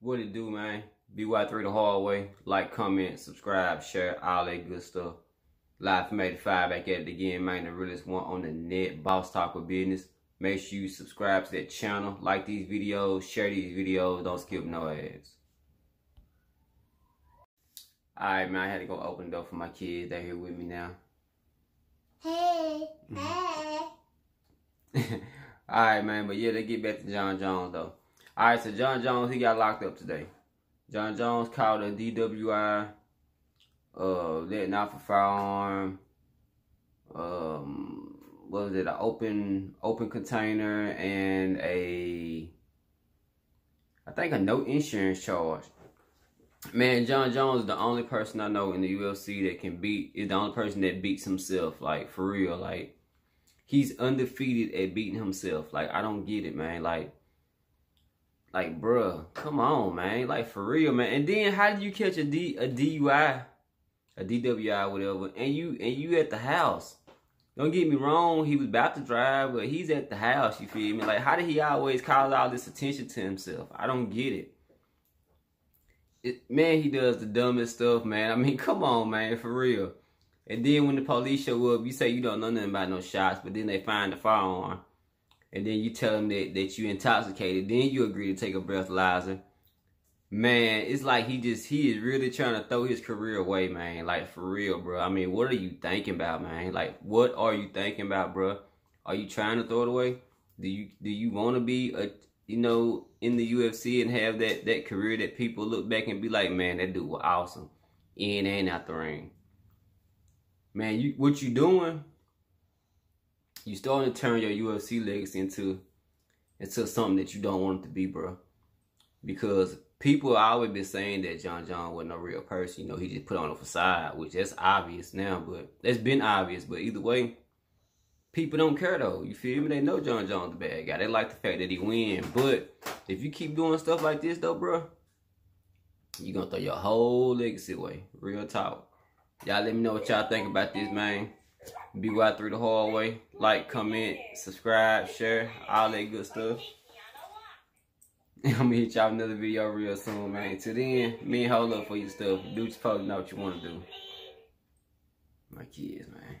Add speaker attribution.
Speaker 1: What it do, man? BY3 the hard way. Like, comment, subscribe, share, all that good stuff. Live from 85 back at it again, man. The realest one on the net. Boss Talk with Business. Make sure you subscribe to that channel. Like these videos. Share these videos. Don't skip no ads. Alright, man. I had to go open the door for my kids. They're here with me now.
Speaker 2: Hey, hey.
Speaker 1: Alright, man. But yeah, they get back to Jon Jones, though. Alright, so Jon Jones, he got locked up today. Jon Jones called a DWI, uh, letting off a firearm. Um, what was it? An open, open container and a, I think a no insurance charge. Man, Jon Jones is the only person I know in the UFC that can beat, is the only person that beats himself, like, for real, like, he's undefeated at beating himself. Like, I don't get it, man. Like, like, bruh, come on, man. Like, for real, man. And then how did you catch a D a DUI, a DWI, whatever, and you and you at the house? Don't get me wrong, he was about to drive, but he's at the house, you feel me? Like, how did he always call all this attention to himself? I don't get it. it man, he does the dumbest stuff, man. I mean, come on, man, for real. And then when the police show up, you say you don't know nothing about no shots, but then they find the firearm and then you tell them that, that you intoxicated, then you agree to take a breathalyzer. Man, it's like he just, he is really trying to throw his career away, man. Like, for real, bro. I mean, what are you thinking about, man? Like, what are you thinking about, bro? Are you trying to throw it away? Do you, do you want to be, a, you know, in the UFC and have that, that career that people look back and be like, man, that dude was awesome. In and out the ring. Man, you, what you doing you starting to turn your UFC legacy into into something that you don't want it to be, bro. Because people always been saying that John John wasn't a real person. You know, he just put on a facade, which that's obvious now, but that's been obvious. But either way, people don't care though. You feel me? They know John John's the bad guy. They like the fact that he win. But if you keep doing stuff like this though, bro, you gonna throw your whole legacy away. Real talk. Y'all let me know what y'all think about this, man. BY3 the hard way. Like, comment, subscribe, share, all that good stuff. I'm gonna hit y'all another video real soon, man. Till then, me and hold up for your stuff. Do what to know what you want to do. My kids, man.